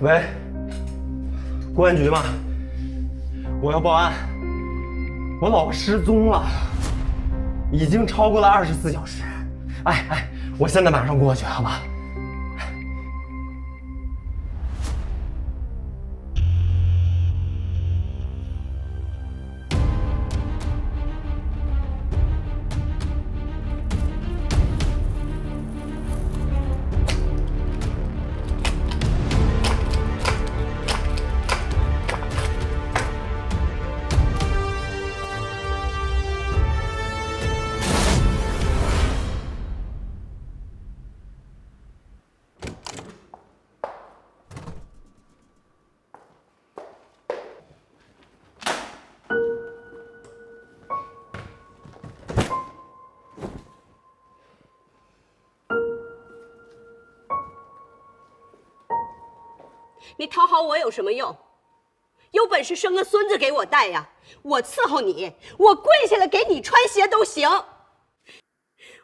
喂，公安局吗？我要报案，我老婆失踪了，已经超过了二十四小时。哎哎，我现在马上过去，好吧？你讨好我有什么用？有本事生个孙子给我带呀！我伺候你，我跪下来给你穿鞋都行。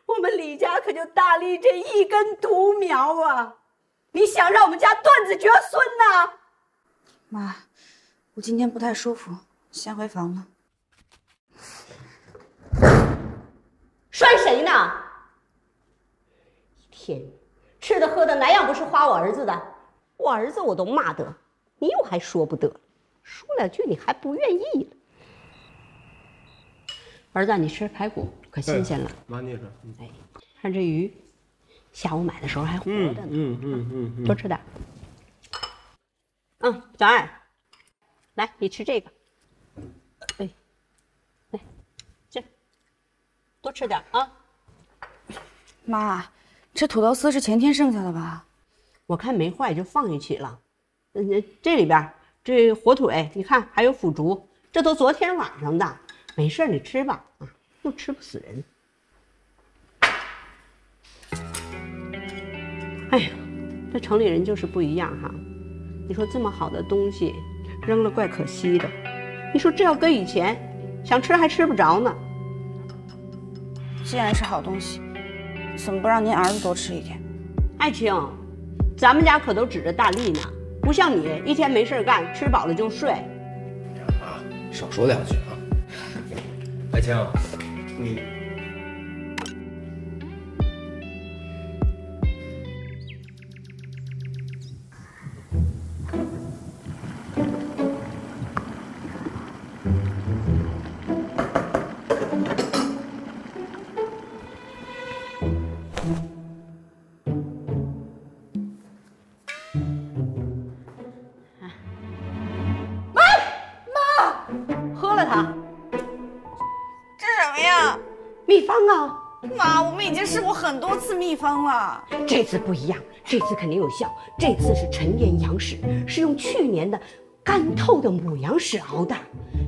我们李家可就大力这一根独苗啊！你想让我们家断子绝孙呐？妈，我今天不太舒服，先回房了。摔谁呢？一天吃的喝的哪样不是花我儿子的？我儿子我都骂得，你又还说不得，说两句你还不愿意了。儿子，你吃排骨可新鲜了。妈，你也是。哎，看这鱼，下午买的时候还活着呢。嗯嗯嗯多吃点。嗯，小爱，来，你吃这个。哎，来，这，多吃点啊。妈，这土豆丝是前天剩下的吧？我看没坏就放一起了。嗯，这里边这火腿，你看还有腐竹，这都昨天晚上的，没事你吃吧，啊，又吃不死人。哎呀，这城里人就是不一样哈。你说这么好的东西扔了怪可惜的，你说这要搁以前，想吃还吃不着呢。既然是好东西，怎么不让您儿子多吃一点？爱卿，咱们家可都指着大力呢，不像你一天没事干，吃饱了就睡。啊，少说两句啊。爱青，你它，这什么呀？秘方啊，妈，我们已经试过很多次秘方了。这次不一样，这次肯定有效。这次是陈年羊屎，是用去年的干透的母羊屎熬的。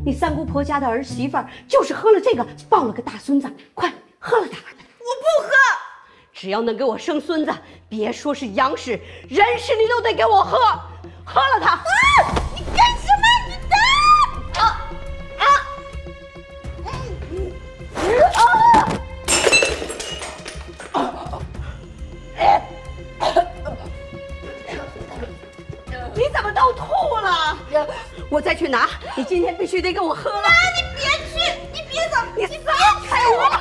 你三姑婆家的儿媳妇儿就是喝了这个，抱了个大孙子。快喝了它！我不喝。只要能给我生孙子，别说是羊屎，人屎你都得给我喝。喝了它！啊！我再去拿，你今天必须得给我喝了。妈，你别去，你别走，你别放开我！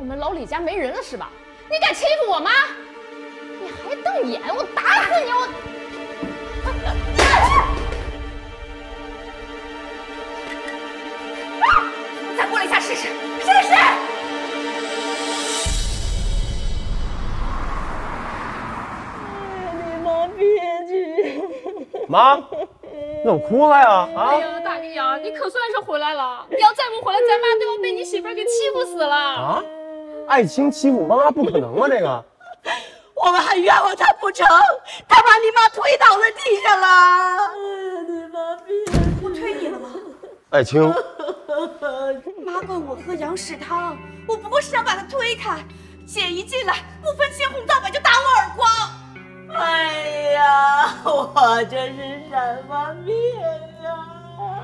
我们老李家没人了是吧？你敢欺负我妈？你还瞪眼！我打死你！我。你再过来一下试试，试试！你妈！妈，你怎么哭了呀？啊哎！呀，大力呀，你可算是回来了！你要再不回来，咱妈都要被你媳妇儿给欺负死了！啊！爱卿欺负妈不可能啊！这个 我们还冤枉他不成？他把你妈推倒在地上了！你妈逼！我推你了吗？爱卿，妈管我喝羊屎汤，我不过是想把他推开。姐一进来，不分青红皂白就打我耳光。哎呀，我这是什么命啊！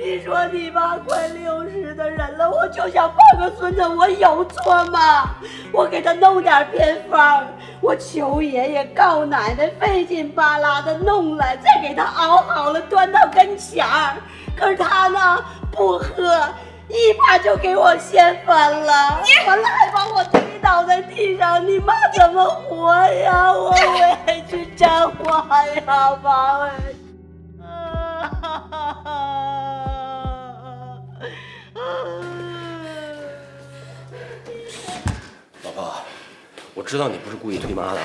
你说你妈快六十的人了，我就想抱个孙子，我有错吗？我给他弄点偏方，我求爷爷告奶奶，费劲巴拉的弄来，再给他熬好了，端到跟前儿。可是他呢，不喝，一把就给我掀翻了，完了还把我推倒在地上，你妈怎么活呀？我委屈真话呀，妈委屈。老婆，我知道你不是故意推妈的，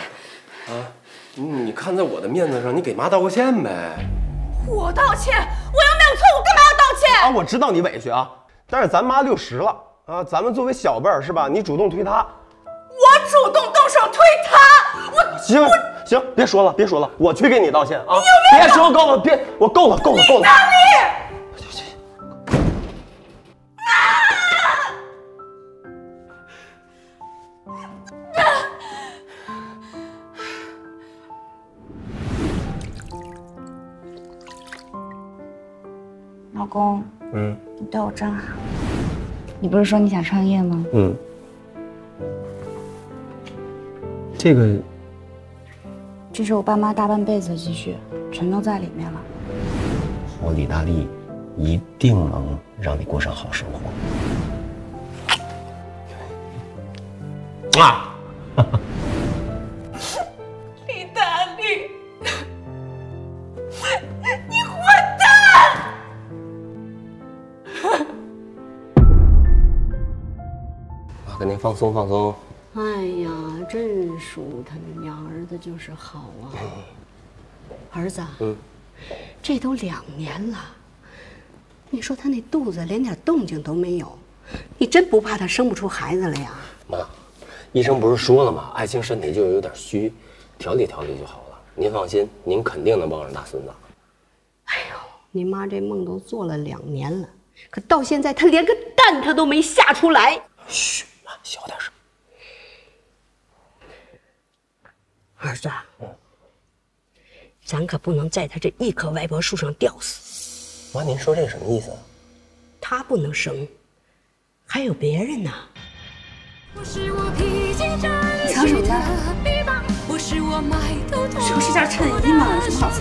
啊，你你看在我的面子上，你给妈道个歉呗。我道歉，我又没有错，我干嘛要道歉？啊，我知道你委屈啊，但是咱妈六十了啊，咱们作为小辈儿是吧？你主动推她，我主动动手推她，我行行，别说了，别说了，我去给你道歉啊！别说够了，别，我够了，够了，够了。老公，嗯你对我真好。你不是说你想创业吗？嗯，这个这是我爸妈大半辈子的积蓄，全都在里面了。我李大力一定能让你过上好生活。啊！放松放松。哎呀，真舒坦，养儿子就是好啊。儿子，嗯，这都两年了，你说他那肚子连点动静都没有，你真不怕他生不出孩子来呀？妈，医生不是说了吗？爱卿身体就有点虚，调理调理就好了。您放心，您肯定能抱上大孙子。哎呦你妈这梦都做了两年了，可到现在她连个蛋她都没下出来。嘘，妈，小点声。儿子，咱可不能在他这一棵歪脖树上吊死。妈，您说这什么意思啊？他不能生，还有别人呢。你藏什么呢？这不是件衬衣吗？有什么好藏？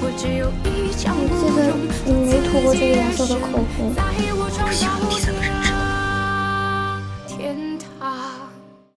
我记得你没涂过这个颜色的口红。不行，